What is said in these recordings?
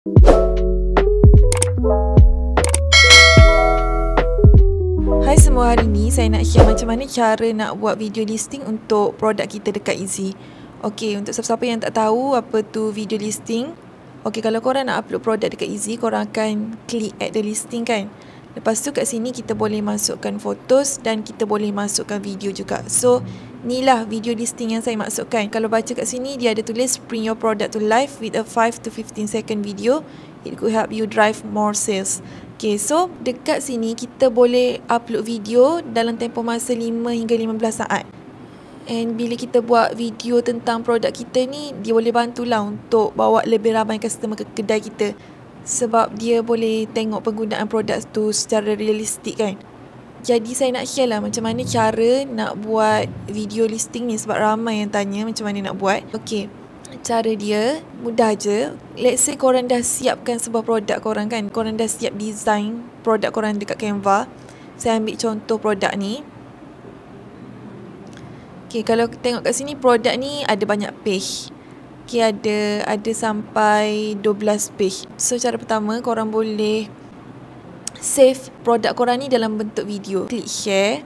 Hai semua, hari ni saya nak share macam mana cara nak buat video listing untuk produk kita dekat Easy. Okey, untuk siapa-siapa yang tak tahu apa tu video listing. Okey, kalau korang nak upload produk dekat Easy, korang akan klik add the listing kan. Lepas tu kat sini kita boleh masukkan fotos dan kita boleh masukkan video juga. So, ni lah video listing yang saya masukkan. Kalau baca kat sini, dia ada tulis bring your product to life with a 5 to 15 second video. It could help you drive more sales. Okay, so dekat sini kita boleh upload video dalam tempoh masa 5 hingga 15 saat. And bila kita buat video tentang produk kita ni, dia boleh bantulah untuk bawa lebih ramai customer ke kedai kita. Sebab dia boleh tengok penggunaan produk tu secara realistik kan. Jadi saya nak share lah macam mana cara nak buat video listing ni sebab ramai yang tanya macam mana nak buat. Okay, cara dia mudah je. Let's say korang dah siapkan sebuah produk korang kan. Korang dah siap design produk korang dekat Canva. Saya ambil contoh produk ni. Okay, kalau tengok kat sini produk ni ada banyak page. Okay, ada ada sampai 12 page. So, cara pertama korang boleh save produk korang ni dalam bentuk video. Klik share.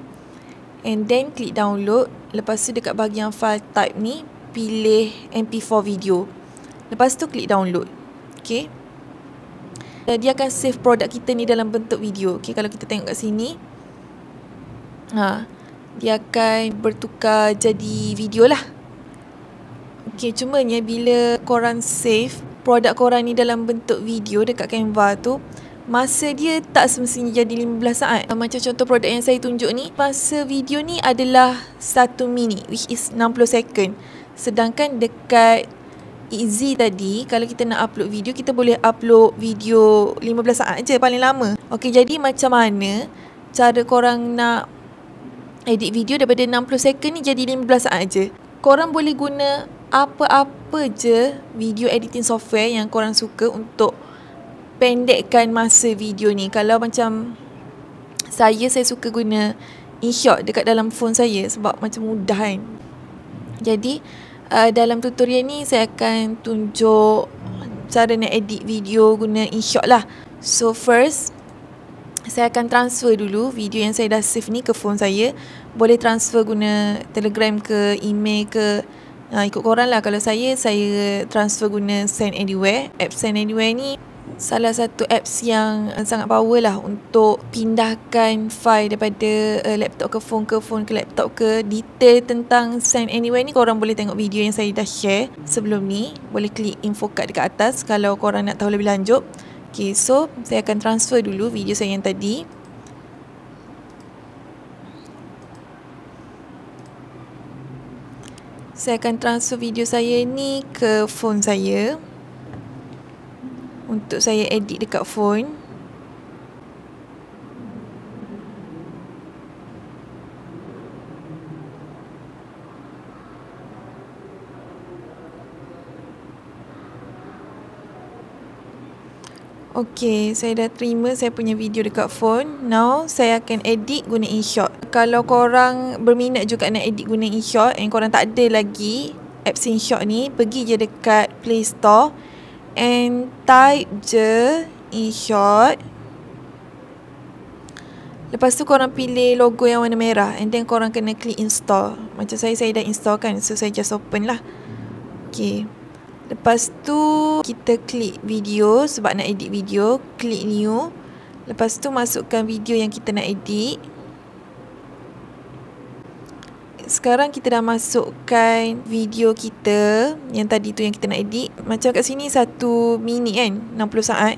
And then klik download. Lepas tu dekat bahagian file type ni, pilih MP4 video. Lepas tu klik download. Okay. Dia akan save produk kita ni dalam bentuk video. Okay, kalau kita tengok kat sini. Ha, dia akan bertukar jadi video lah. Okay, cumanya bila korang save produk korang ni dalam bentuk video dekat Canva tu, masa dia tak semestinya jadi 15 saat. Macam contoh produk yang saya tunjuk ni, masa video ni adalah 1 minit which is 60 second. Sedangkan dekat Easy tadi Kalau kita nak upload video Kita boleh upload video 15 saat je paling lama Okey jadi macam mana Cara korang nak Edit video daripada 60 second ni Jadi 15 saat je Korang boleh guna Apa-apa je Video editing software Yang korang suka untuk Pendekkan masa video ni Kalau macam Saya saya suka guna InShot dekat dalam phone saya Sebab macam mudah kan jadi uh, dalam tutorial ni saya akan tunjuk cara nak edit video guna InShot lah. So first saya akan transfer dulu video yang saya dah save ni ke phone saya. Boleh transfer guna Telegram ke email ke uh, ikut korang lah. Kalau saya, saya transfer guna Send Anywhere. App Send Anywhere ni salah satu apps yang sangat power lah untuk pindahkan file daripada uh, laptop ke phone ke phone ke laptop ke detail tentang Send Anywhere. Ni korang boleh tengok video yang saya dah share sebelum ni. Boleh klik info card dekat atas kalau korang nak tahu lebih lanjut. Ok so saya akan transfer dulu video saya yang tadi. Saya akan transfer video saya ni ke phone saya untuk saya edit dekat phone. Okay, saya dah terima saya punya video dekat phone. Now, saya akan edit guna InShot. Kalau korang berminat juga nak edit guna InShot and korang tak ada lagi apps InShot ni, pergi je dekat Play Store and type je InShot Lepas tu korang pilih logo yang warna merah and then korang kena klik install. Macam saya, saya dah install kan. So, saya just open lah. Okay. Lepas tu, kita klik video sebab nak edit video. Klik new. Lepas tu, masukkan video yang kita nak edit. Sekarang kita dah masukkan video kita yang tadi tu yang kita nak edit. Macam kat sini satu minit kan, 60 saat.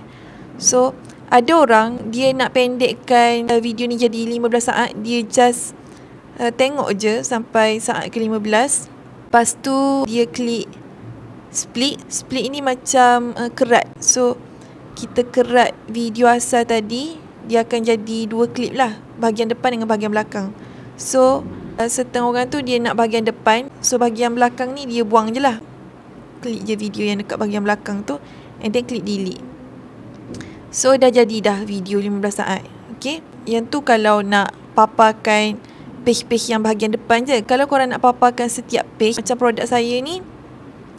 So, ada orang dia nak pendekkan uh, video ni jadi 15 saat, dia just uh, tengok je sampai saat ke-15. Lepas tu dia klik split. Split ini macam uh, kerat. So, kita kerat video asal tadi, dia akan jadi dua klip lah. Bahagian depan dengan bahagian belakang. So, uh, setengah orang tu dia nak bahagian depan. So, bahagian belakang ni dia buang je lah. Klik je video yang dekat bahagian belakang tu. And then klik delete. So dah jadi dah video 15 saat. Okay. Yang tu kalau nak paparkan page-page yang bahagian depan je. Kalau korang nak paparkan setiap page. Macam produk saya ni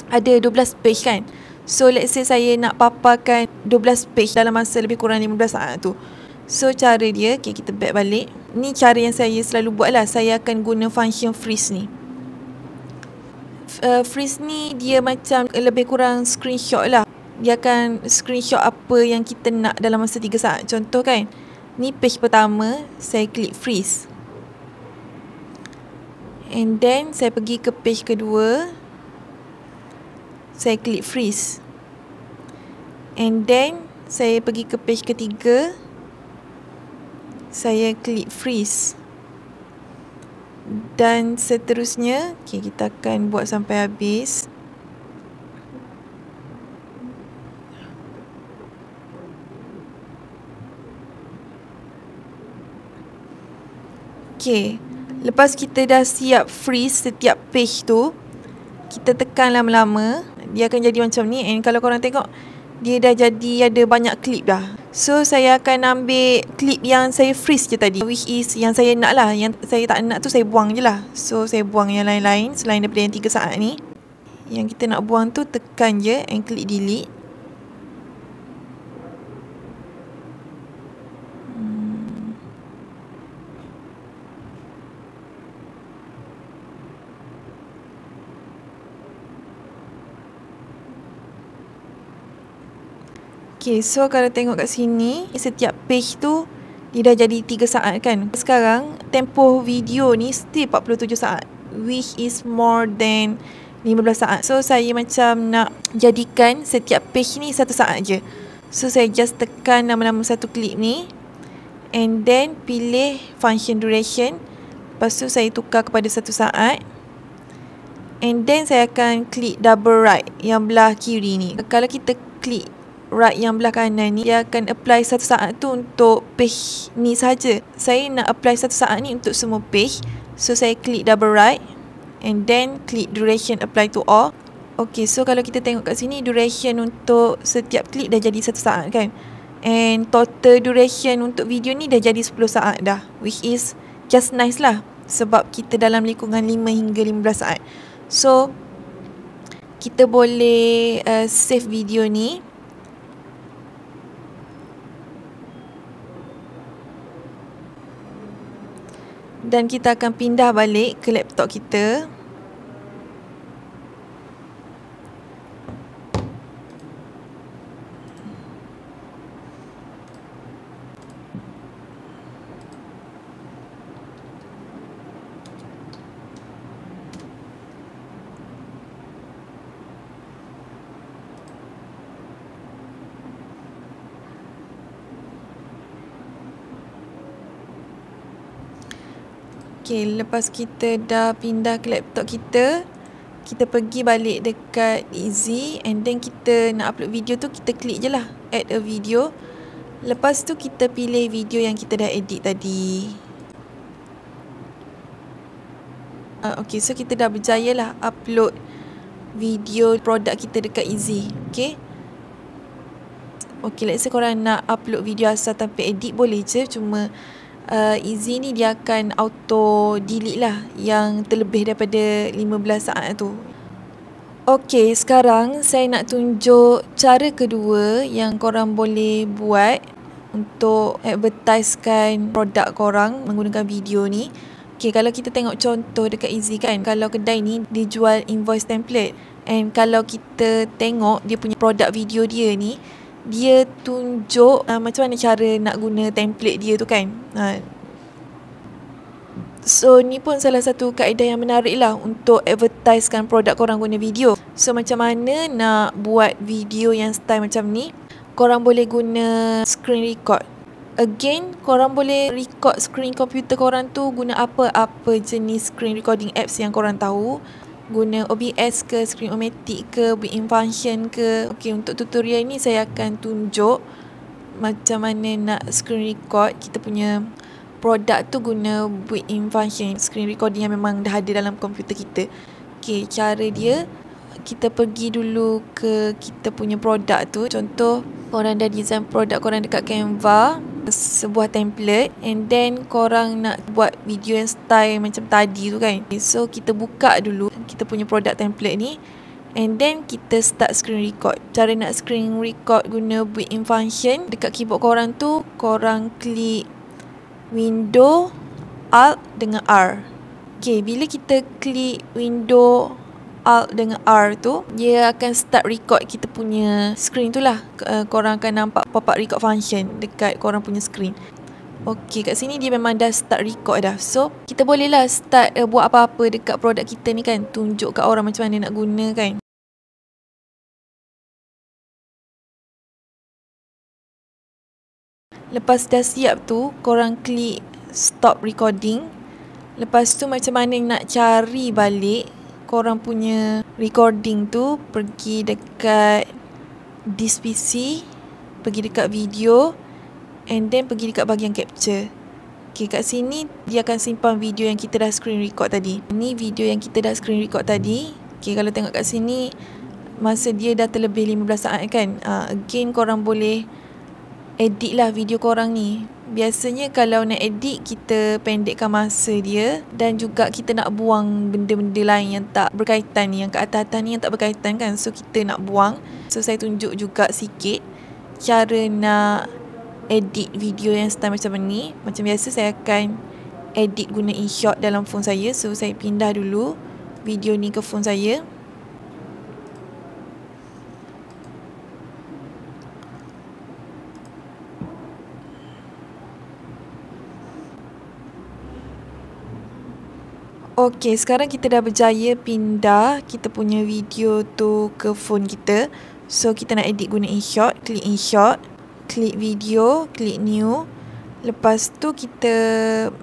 ada 12 page kan. So let's say saya nak paparkan 12 page dalam masa lebih kurang 15 saat tu. So cara dia, okay, kita back balik. Ni cara yang saya selalu buat lah. Saya akan guna function freeze ni. Uh, freeze ni dia macam lebih kurang screenshot lah. Dia akan screenshot apa yang kita nak dalam masa 3 saat. Contoh kan, ni page pertama, saya klik freeze. And then saya pergi ke page kedua Saya klik freeze And then saya pergi ke page ketiga Saya klik freeze. Dan seterusnya okay, Kita akan buat sampai habis. Okay Lepas kita dah siap freeze setiap page tu Kita tekan lama-lama Dia akan jadi macam ni. And kalau korang tengok Dia dah jadi ada banyak klip dah. So saya akan ambil klip yang saya freeze je tadi Which is yang saya nak lah. Yang saya tak nak tu saya buang je lah. So saya buang yang lain-lain Selain daripada yang 3 saat ni. Yang kita nak buang tu tekan je And klik delete Okay, so kalau tengok kat sini, setiap page tu dia dah jadi 3 saat kan. Sekarang, tempoh video ni still 47 saat. Which is more than 15 saat. So, saya macam nak jadikan setiap page ni satu saat je. So, saya just tekan nama-nama satu klip ni. And then, pilih function duration. Lepas tu, saya tukar kepada satu saat. And then, saya akan klik double right yang belah kiri ni. Kalau kita klik right yang belah kanan ni dia akan apply satu saat tu untuk page ni saja. Saya nak apply satu saat ni untuk semua page. So saya klik double right and then klik duration apply to all. Okay, so kalau kita tengok kat sini duration untuk setiap klik dah jadi satu saat kan. And total duration untuk video ni dah jadi 10 saat dah. Which is just nice lah. Sebab kita dalam lingkungan 5 hingga 15 saat. So, kita boleh uh, save video ni. Dan kita akan pindah balik ke laptop kita Okay, lepas kita dah pindah ke laptop kita, kita pergi balik dekat Easy and then kita nak upload video tu, kita klik je lah add a video. Lepas tu kita pilih video yang kita dah edit tadi. Uh, okay, so kita dah berjaya lah upload video produk kita dekat Easy. Okay. Okay, let's say korang nak upload video asal tanpa edit boleh je. Cuma uh, Easy ni dia akan auto delete lah yang terlebih daripada 15 saat tu. Okay, sekarang saya nak tunjuk cara kedua yang korang boleh buat untuk advertisekan produk korang menggunakan video ni. Okay, kalau kita tengok contoh dekat Easy kan, kalau kedai ni dia jual invoice template. And kalau kita tengok dia punya produk video dia ni, dia tunjuk uh, macam mana cara nak guna template dia tu kan. Uh, so ni pun salah satu kaedah yang menarik lah untuk advertisekan produk korang guna video. So macam mana nak buat video yang style macam ni. Korang boleh guna screen record. Again, korang boleh record screen komputer korang tu guna apa-apa jenis screen recording apps yang korang tahu guna OBS ke Screenomatic ke built-in function ke. Okey untuk tutorial ni saya akan tunjuk macam mana nak screen record kita punya produk tu guna built-in function screen recording yang memang dah ada dalam komputer kita. Okey cara dia kita pergi dulu ke kita punya produk tu. Contoh korang dah design produk korang dekat Canva sebuah template and then korang nak buat video yang style macam tadi tu kan so kita buka dulu kita punya produk template ni And then kita start screen record. Cara nak screen record guna built-in function. Dekat keyboard korang tu, korang klik window, alt dengan R. Okay, bila kita klik window, alt dengan R tu, dia akan start record kita punya screen tu lah. Uh, korang akan nampak pop-up record function dekat korang punya screen. Okay, kat sini dia memang dah start record dah. So, kita bolehlah start uh, buat apa-apa dekat produk kita ni kan. Tunjuk kat orang macam mana nak guna kan. Lepas dah siap tu, korang klik stop recording. Lepas tu macam mana nak cari balik korang punya recording tu pergi dekat this PC, pergi dekat video and then pergi dekat bahagian capture. Okay, kat sini dia akan simpan video yang kita dah screen record tadi. Ni video yang kita dah screen record tadi. Okay, kalau tengok kat sini masa dia dah terlebih 15 saat kan. Uh, again korang boleh edit lah video korang ni. Biasanya kalau nak edit kita pendekkan masa dia dan juga kita nak buang benda-benda lain yang tak berkaitan ni, yang ke atas-atas ni yang tak berkaitan kan. So kita nak buang. So saya tunjuk juga sikit cara nak edit video yang style macam ni. Macam biasa saya akan edit guna InShot dalam phone saya. So saya pindah dulu video ni ke phone saya. Okey, sekarang kita dah berjaya pindah kita punya video tu ke phone kita. So, kita nak edit guna InShot. Klik InShot. Klik video. Klik New. Lepas tu, kita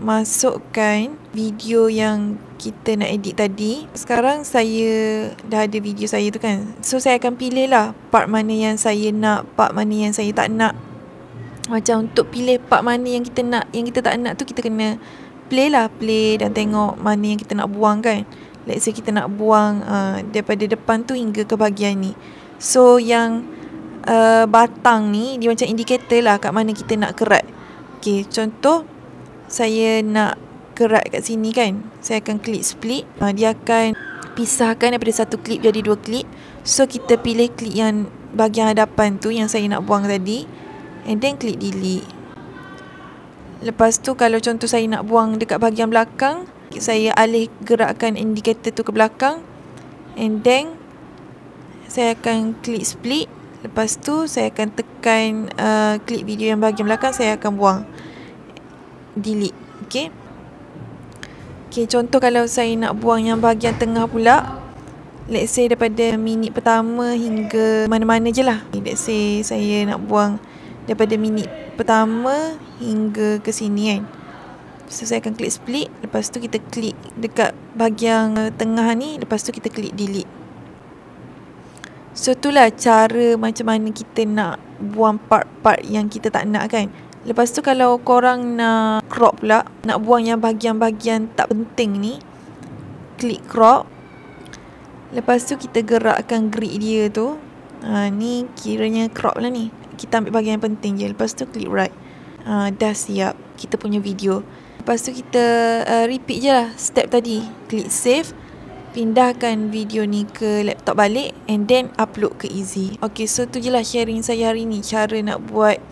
masukkan video yang kita nak edit tadi. Sekarang, saya dah ada video saya tu kan. So, saya akan pilih lah part mana yang saya nak, part mana yang saya tak nak. Macam untuk pilih part mana yang kita nak, yang kita tak nak tu, kita kena play lah. Play dan tengok mana yang kita nak buang kan. Let's say kita nak buang uh, daripada depan tu hingga ke bahagian ni. So yang uh, batang ni dia macam indikator lah kat mana kita nak kerat. Ok contoh saya nak kerat kat sini kan. Saya akan klik split. Uh, dia akan pisahkan daripada satu klip jadi dua klip. So kita pilih klip yang bahagian hadapan tu yang saya nak buang tadi. And then klik delete Lepas tu kalau contoh saya nak buang dekat bahagian belakang, saya alih gerakkan indikator tu ke belakang. And then saya akan klik split. Lepas tu saya akan tekan uh, klik video yang bahagian belakang, saya akan buang. Delete. Okay. Okay, contoh kalau saya nak buang yang bahagian tengah pula. Let's say daripada minit pertama hingga mana-mana je lah. Let's say saya nak buang daripada minit pertama hingga ke sini kan. So saya akan klik split, lepas tu kita klik dekat bahagian tengah ni, lepas tu kita klik delete. So itulah cara macam mana kita nak buang part-part yang kita tak nak kan. Lepas tu kalau korang nak crop pula, nak buang yang bahagian-bahagian tak penting ni, klik crop. Lepas tu kita gerakkan grid dia tu. Ha, ni kiranya crop lah ni kita ambil bahagian yang penting je. Lepas tu klik right uh, dah siap. Kita punya video. Lepas tu kita uh, repeat je lah step tadi. Klik save. Pindahkan video ni ke laptop balik and then upload ke easy. Ok so tu je lah sharing saya hari ni. Cara nak buat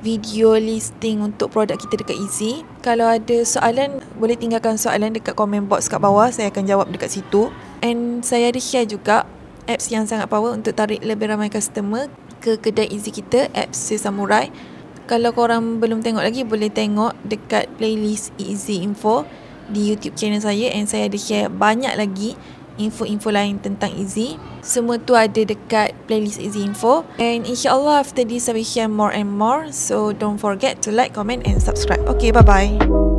video listing untuk produk kita dekat easy. Kalau ada soalan boleh tinggalkan soalan dekat comment box kat bawah. Saya akan jawab dekat situ. And saya ada share juga apps yang sangat power untuk tarik lebih ramai customer ke kedai Easy kita apps Samurai. Kalau korang belum tengok lagi boleh tengok dekat playlist Easy Info di YouTube channel saya and saya ada share banyak lagi info-info lain tentang Easy. Semua tu ada dekat playlist Easy Info and insyaAllah after this I will share more and more so don't forget to like, comment and subscribe. Okay, bye-bye.